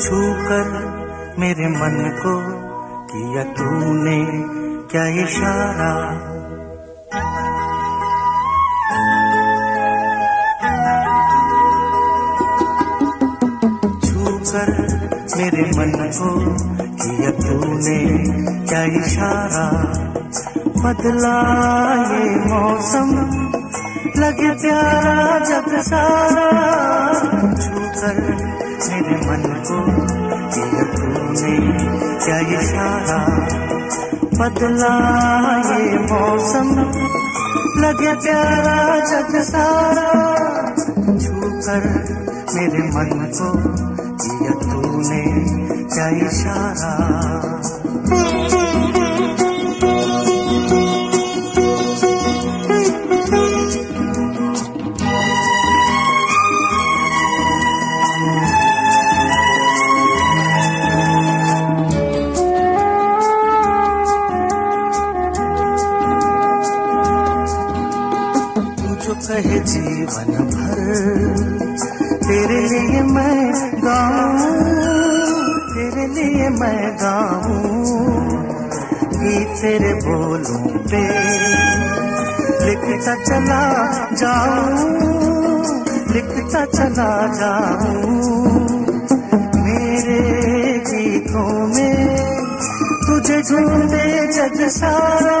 छू कर मेरे मन को किया तूने क्या इशारा? छू कर मेरे मन को किया तूने क्या इशारा? बदला ये मौसम, लगे प्यारा जब सारा। छू कर मेरे मन को तूने, क्या इशारा बदला ये मौसम? लगे प्यारा जग सारा छू कर मेरे मन को तूने, क्या इशारा कहे जीवन भर। तेरे लिए मैं गाऊं, तेरे लिए मैं गाऊं। गीत तेरे बोलों पे, लिखता चला जाऊँ, लिखता चला जाऊँ। मेरे गीतों में तुझे ढूंढे जग सारा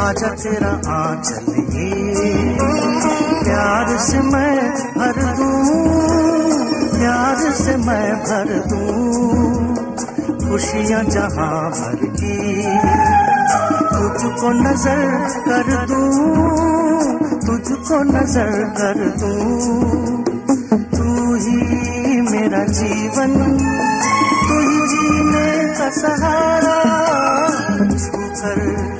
आजा तेरा आंचल ये। प्यार से मैं भर दूँ, प्यार से मैं भर दूँ खुशियाँ जहाँ भर की। तुझको नज़र कर दूँ, तुझको नज़र कर दूँ। तू ही मेरा जीवन, तू ही जीने का सहारा, छू कर